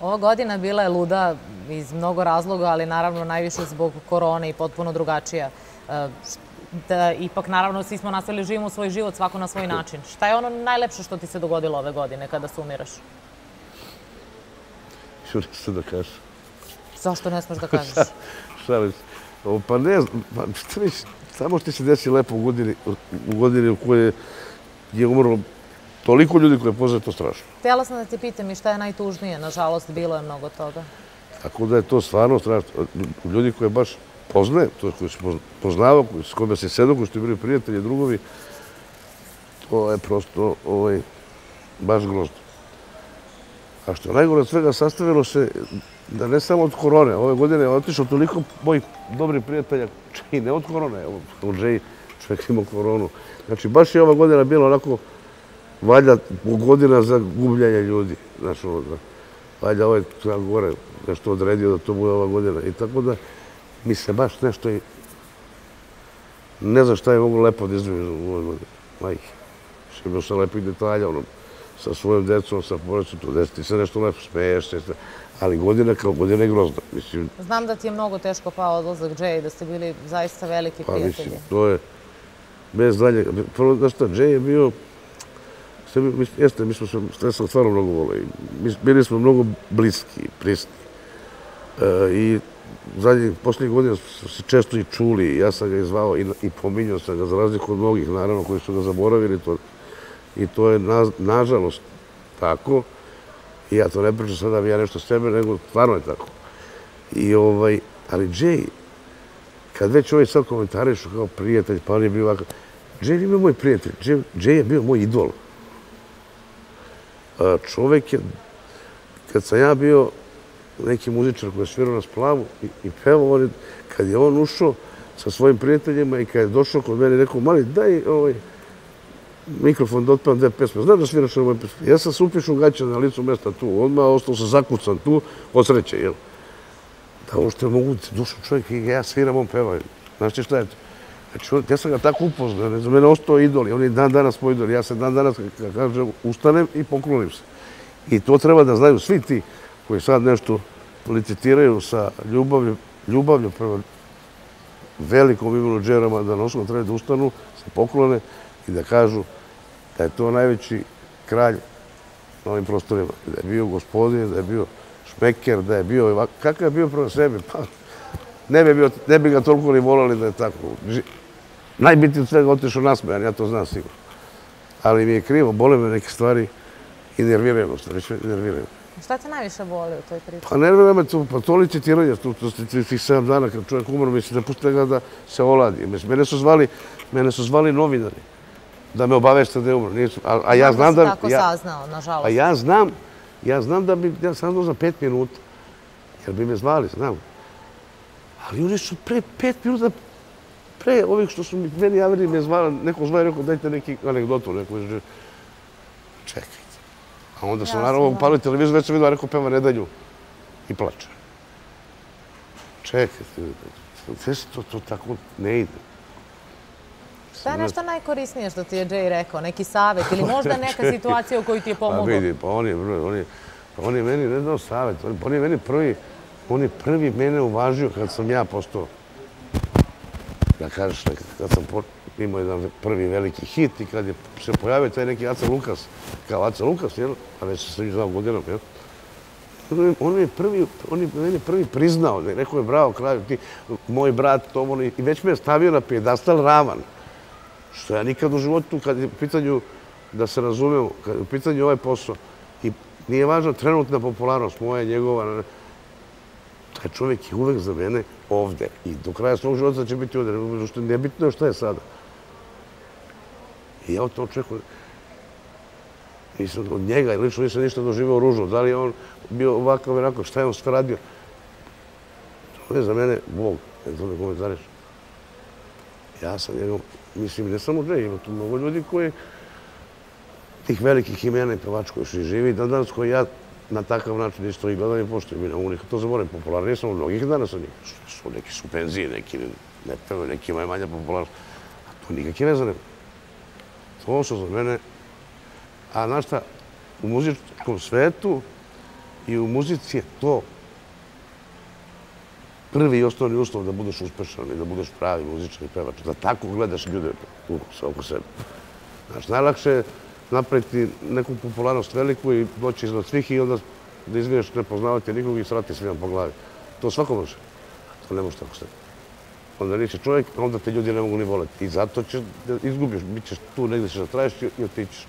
Ova godina bila je luda iz mnogo razloga, ali naravno najviše zbog korone i potpuno drugačija. E, ipak, naravno, svi smo nastavili živimo svoj život, svako na svoj način. Šta je ono najlepše što ti se dogodilo ove godine kada sumiraš? Što ne se da kažeš? Zašto ne smeš da kažeš? Šalim se. Pa ne znam, pa mi samo što se desi lepo u godini u, godini u kojoj je umrlo toliko ljudi koje poznaje to strašno. Htjela sam da te pitam i šta je najtužnije, nažalost, bilo je mnogo toga. Tako da je to stvarno strašno. Ljudi koje baš poznaje, to koji se poznava, s kojima se sedu, koji su bili prijatelji, drugovi, to je prosto ovaj, baš grozno. A što je najgore od svega, sastavilo se da ne samo od korone, ove godine je otišao toliko mojih dobrih prijatelja, i ne od korone, od Džej, čovjek imao koronu. Znači, baš je ova godina bila onako, valjda, godina za gubljanje ljudi. Znači, ono, valjda ovaj treba gore nešto odredio da to bude ova godina. I tako da, mi se baš nešto i... Ne znam šta je mogu lepo da izvijem u ovoj godini. Majke. Što je bilo sa lepih detalja, ono, sa svojom decom, sa porodicom, to desiti se nešto lepo, smeješ se, ali godina kao godina je grozna. Mislim, Znam da ti je mnogo teško pao odlazak Jay, da ste bili zaista veliki pa, prijatelji. Mislim, to je bez dalje. Prvo, znaš šta, Jay je bio, mi jeste, mi smo se stvarno mnogo volili. Bili smo mnogo bliski, prisni. E, I zadnjih, posljednjih godina smo se često i čuli, ja sam ga izvao i, i pominjao sam ga za razliku od mnogih, naravno, koji su ga zaboravili. To, I to je, na, nažalost, tako. I ja to ne pričam sada, ja nešto s tebe, nego stvarno je tako. I ovaj, ali Jay, kad već ovaj sad komentarišu kao prijatelj, pa on je bio ovakav, Jay je bio moj prijatelj, Jay, Jay je bio moj idol. Čovek je, kad sam ja bio neki muzičar koji je svirao na splavu i, i pevao, on kad je on ušao sa svojim prijateljima i kad je došao kod mene, rekao, mali, daj ovaj, mikrofon da otpevam dve pesme. Znaš da sviraš na moje pesme? Ja sam se upišu gaća na licu mesta tu, odmah ostao sam zakucan tu, od sreće, jel? Da ovo što je mogu dušo čovjek i ja sviram, on peva. Znaš ti šta je to? Znači, ja sam ga tako upoznao, ne znam, mene ostao idol, on je dan danas moj idol. Ja se dan danas, kada kažem, ustanem i poklonim se. I to treba da znaju svi ti koji sad nešto licitiraju sa ljubavlju, ljubavlju prema velikom imenu džerama, da nosom treba da ustanu, se poklone i da kažu da je to najveći kralj na ovim prostorima. Da je bio gospodin, da je bio šmeker, da je bio... Kakav je bio prvo sebi? Pa, ne bi, bio, ne bi ga toliko ni volali da je tako. Najbitnije od svega otišao nasmejan, ja to znam sigurno. Ali mi je krivo, bole me neke stvari i nerviraju me, već me nerviraju. Šta te najviše boli u toj priči? Pa nerviraju me to, pa to licitiranje, to, to, to, tih 7 dana kad čovjek umro, mislim da puste ga da se oladi. Mene su zvali, mene su zvali novinari da me obavešte da je umro. Nisu, a, a ja znam da... Tako saznao, nažalost. A ja znam, ja znam da bi, ja sam za pet minuta, jer bi me zvali, znam. Ali oni su pre pet minuta, pre ovih što su mi meni javili, me zvali, neko zvali, rekao, dajte neki anegdotu, neko je čekajte. A onda sam naravno upalio televizor, već sam vidio, rekao, peva Nedanju i plače. Čekajte, sve se to, to tako ne ide. Šta je nešto najkorisnije što ti je Jay rekao? Neki savjet ili možda neka situacija u kojoj ti je pomogao? Pa vidi, pa on je, on je, on je meni ne dao savjet. On je meni prvi, on je prvi mene uvažio kad sam ja postao, da kažeš, kad sam imao jedan prvi veliki hit i kad je se pojavio taj neki Aca Lukas, kao Aca Lukas, jel? A već se svi znao godinom, jel? On je prvi, on je meni prvi priznao, rekao je, bravo, kralju, ti, moj brat, to ono, i već me je stavio na pjedastal ravan. Što ja nikad u životu, kad je u pitanju, da se razumemo, kad je u pitanju ovaj posao, i nije važno trenutna popularnost moja, njegova, taj čovjek je uvek za mene ovde. I do kraja svog života će biti ovde. Što nebitno je šta je sada. I ja to očekujem. Nisam od njega, lično nisam ništa doživao ružno. Da li je on bio ovakav, onako, šta je on sve radio? To je za mene Bog. Ne znam da komentariš. Ja sam njegov mislim, ne samo Džej, ima tu mnogo ljudi koji tih velikih imena i pevač koji živi, dan danas koji ja na takav način isto i gledanje i Mi ne mogu nikad to zaboraviti. popularni sam od mnogih danas od njih. Su, neki su penzije, neki ne pevaju, neki imaju manja popularnost. A to nikakve veze nema. To su za mene. A znaš šta, u muzičkom svetu I u muzici je to prvi i osnovni uslov da budeš uspešan i da budeš pravi muzički pevač. Da tako gledaš ljude oko sebe. Znaš, najlakše je napraviti neku popularnost veliku i doći iznad svih i onda da izvineš nepoznavati nikog i srati svima po glavi. To svako može. To ne može tako sve. Onda nisi čovjek, onda te ljudi ne mogu ni voleti. I zato ćeš izgubiš, izgubiš. Bićeš tu negdje ćeš da traješ i otićeš.